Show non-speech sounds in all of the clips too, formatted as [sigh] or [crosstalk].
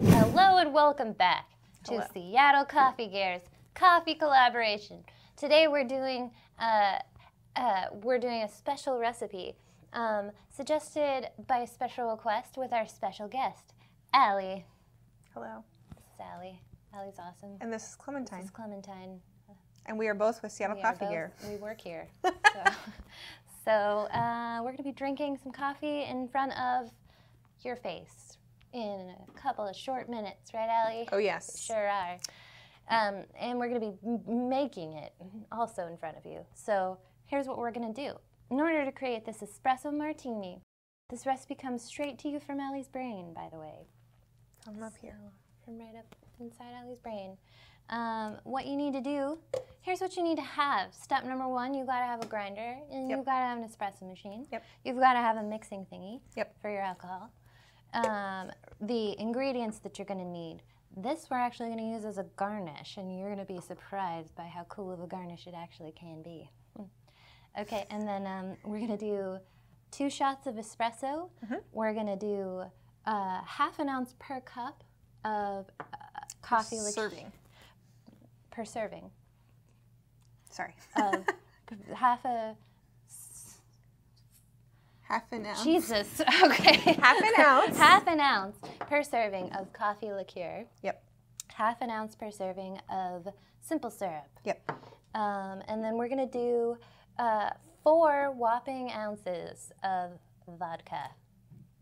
Hello and welcome back to Hello. Seattle Coffee Gears Coffee Collaboration. Today we're doing uh, uh, we're doing a special recipe um, suggested by a special request with our special guest, Allie. Hello. This is Allie. Allie's awesome. And this is Clementine. This is Clementine. And we are both with Seattle We Coffee both- Gear. We work here. [laughs] so so uh, we're going to be drinking some coffee in front of your face in a couple of short minutes, right, Allie? Oh, yes. Sure are. Um, and we're going to be making it also in front of you. So here's what we're going to do. In order to create this espresso martini, this recipe comes straight to you from Allie's brain, by the way. Come up here. So, from right up inside Allie's brain. Um, what you need to do, here's what you need to have. Step number one, you gotta have a grinder and Yep. you've gotta have an espresso machine. Yep. You've gotta have a mixing thingy Yep. for your alcohol. Um, the ingredients that you're gonna need. This we're actually gonna use as a garnish and you're gonna be surprised by how cool of a garnish it actually can be. Hmm. Okay, and then um, we're gonna do two shots of espresso. We're gonna do uh, half an ounce per cup of uh, coffee liqueur Serving. per serving Sorry. of [laughs] half a Half an ounce. Jesus. [laughs] Okay. Half an ounce. [laughs] half an ounce per serving of coffee liqueur. Yep. Half an ounce per serving of simple syrup. Yep. Um, and then we're gonna do uh, four whopping ounces of vodka.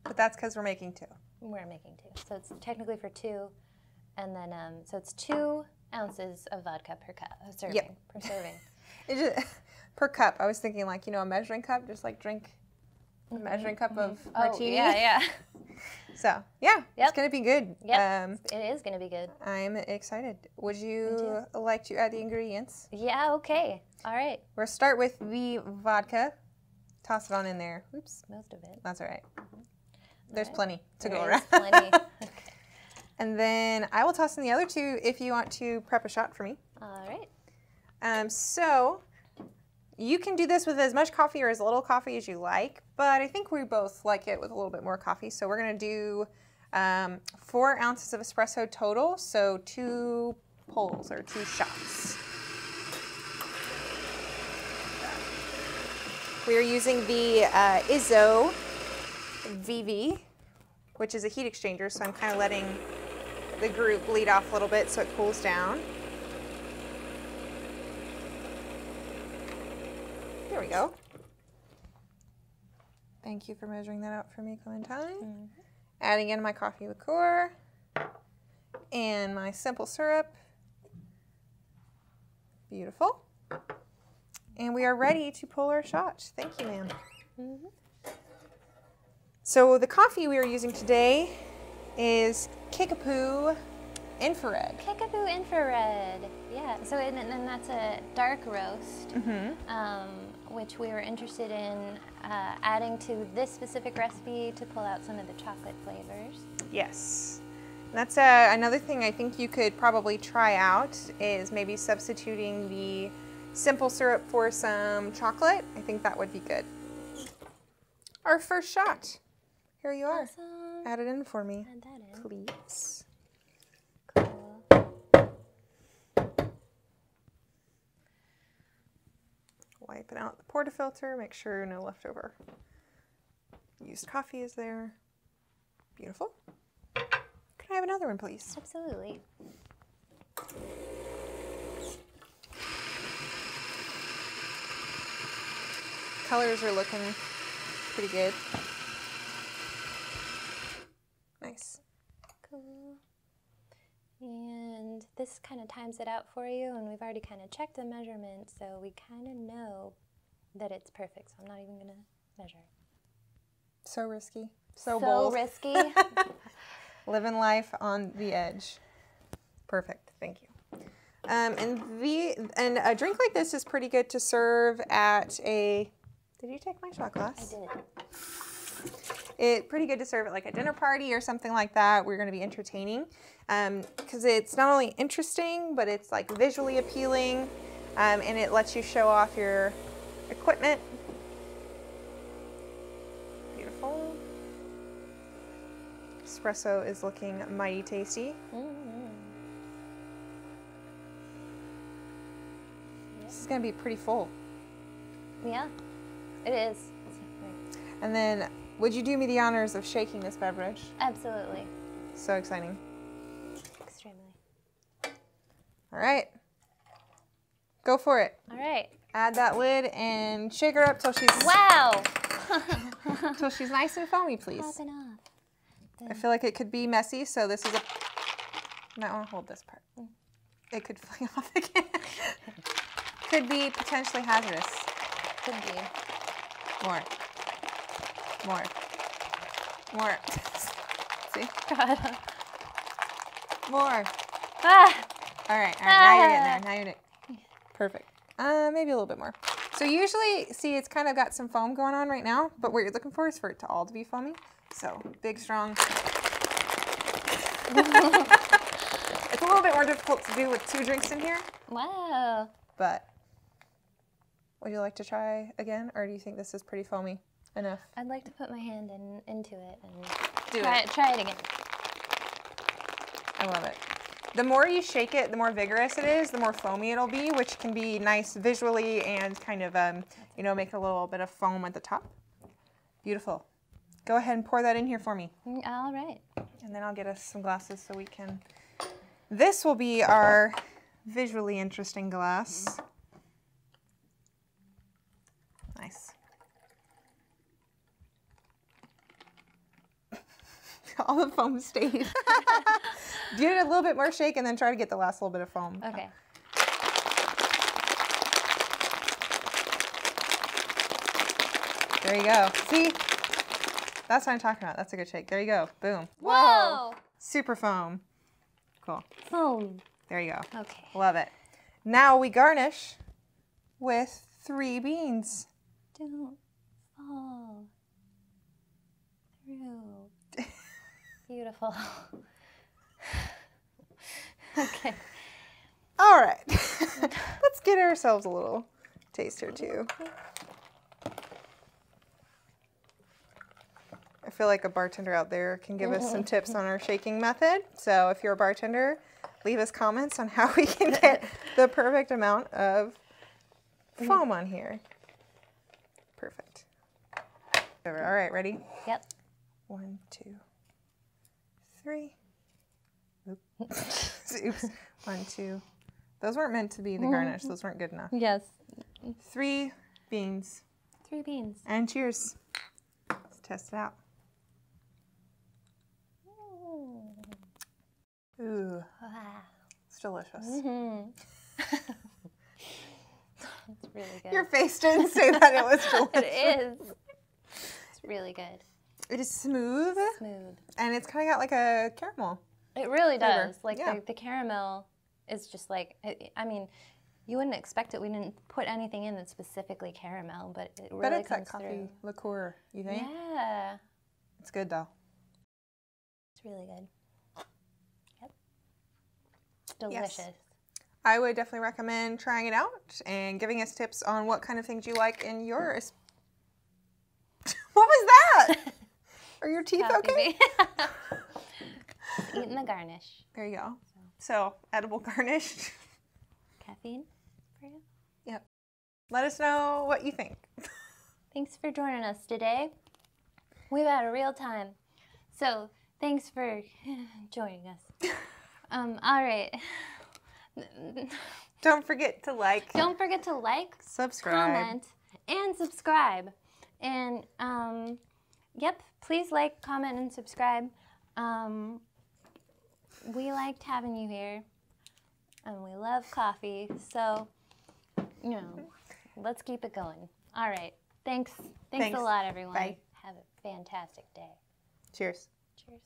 But that's because we're making two. We're making two, so it's technically for two, and then um, so it's two ounces of vodka per cup, uh, serving per serving. [laughs] It just, per cup. I was thinking like, you know, a measuring cup, just like drink measuring cup of martini. Oh yeah, yeah. [laughs] So, yeah, it's going to be good. Yep. Um, it is gonna be good. I'm excited. Would you like to add the ingredients? Yeah. Okay. All right. We'll start with the vodka. Toss it on in there. Oops, Most of it. that's all right. There's Alright. plenty to go There around. plenty. [laughs] [laughs] okay. And then I will toss in the other two if you want to prep a shot for me. All right. Um, so you can do this with as much coffee or as little coffee as you like, but I think we both like it with a little bit more coffee. So we're going to do um, four ounces of espresso total, so two pulls or two shots. We are using the uh, Izzo Vivi, which is a heat exchanger, so I'm kind of letting the group bleed off a little bit so it cools down. There we go. Thank you for measuring that out for me, Clementine. Adding in my coffee liqueur and my simple syrup. Beautiful. And we are ready to pull our shot. Thank you, ma'am. So the coffee we are using today is Kickapoo Infrared. Kickapoo infrared. Yeah. So and, and that's a dark roast, Mm-hmm. um, which we were interested in uh, adding to this specific recipe to pull out some of the chocolate flavors. Yes. That's uh, another thing I think you could probably try out is maybe substituting the simple syrup for some chocolate. I think that would be good. Our first shot. Here you are. Awesome. Add it in for me, in. please. Cool. Wiping out the portafilter, make sure no leftover used coffee is there. Beautiful. Can I have another one, please? Absolutely. Colors are looking pretty good. Nice. Cool. And this kind of times it out for you, and we've already kind of checked the measurement, so we kind of know that it's perfect. So I'm not even gonna measure. So risky. So, So bold. risky. [laughs] Living life on the edge. Perfect. Thank you. Um, and the and a drink like this is pretty good to serve at a. Did you take my shot glass? I glass? did. It pretty good to serve at like a dinner party or something like that. We're going to be entertaining because it's not only interesting, but it's like visually appealing, um, and it lets you show off your equipment. Beautiful. espresso is looking mighty tasty. Mm. This is gonna be pretty full. Yeah, it is. And then, would you do me the honors of shaking this beverage? Absolutely. So exciting. Extremely. All right. Go for it. All right. Add that lid and shake her up till she's Wow. [laughs] till she's nice and foamy, please. Popping off. I feel like it could be messy, so this is a. Might want to hold this part. It could [laughs] fly off again. could be potentially hazardous. Could be. More. More. More. [laughs] See? God. More. Ah. All right, all right. Now you're getting there. Now you're getting Perfect. Uh, maybe a little bit more. So usually, see, it's kind of got some foam going on right now, but what you're looking for is for it to all to be foamy. So big, strong. [laughs] it's a little bit more difficult to do with two drinks in here, Wow. but would you like to try again, or do you think this is pretty foamy enough? I'd like to put my hand in, into it and Do try it. it. Try it again. I love it. The more you shake it, the more vigorous it is, the more foamy it'll be, which can be nice visually and kind of, um, you know, make a little bit of foam at the top. Beautiful. Go ahead and pour that in here for me. Mm, All right. And then I'll get us some glasses so we can. This will be our visually interesting glass. Nice. [laughs] All the foam stayed. [laughs] Do it a little bit more shake and then try to get the last little bit of foam. Okay. There you go. See? That's what I'm talking about. That's a good shake. There you go. Boom. Whoa. Super foam. Cool. Foam. There you go. Okay. Love it. Now we garnish with three beans. Don't fall through. [laughs] Beautiful. [laughs] [laughs] okay. All right. [laughs] Let's get ourselves a little taster too. I feel like a bartender out there can give us some tips on our shaking method. So if you're a bartender, leave us comments on [laughs] how we can get the perfect amount of foam on here. Perfect. All right, ready? Yep. One, two, three. Oops. Oops. [laughs] One, two. Those weren't meant to be the garnish. Those weren't good enough. Yes. Three beans. Three beans. And cheers. Let's test it out. Ooh, Wow. it's delicious. Mm-hmm. [laughs] it's really good. Your face didn't say that it was [laughs] delicious. it is. It's really good. It is smooth Smooth. and it's kind of got like a caramel. It really Flavor. does. Like Yeah. the, the caramel is just like I, I mean, you wouldn't expect it. We didn't put anything in that's specifically caramel, but it really but it's comes that coffee through. liqueur, you think? Yeah, It's good though. it's really good. Yep. Delicious. I would definitely recommend trying it out and giving us tips on what kind of things you like in yours. Mm. [laughs] what was that? [laughs] Are your teeth okay? [laughs] Eating the garnish. There you go. So, edible garnish. [laughs] Caffeine for you. Yep. Let us know what you think. [laughs] Thanks for joining us today. We've had a real time. So thanks for [laughs] joining us. Um, all right. Don't forget to like, Don't forget to like, subscribe. comment, and subscribe. And um, yep, please like, comment, and subscribe. Um, we liked having you here and we love coffee. So, you know, let's keep it going. All right. Thanks. Thanks, Thanks. a lot, everyone. Bye. Have a fantastic day. Cheers. Cheers.